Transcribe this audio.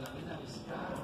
la pena visitar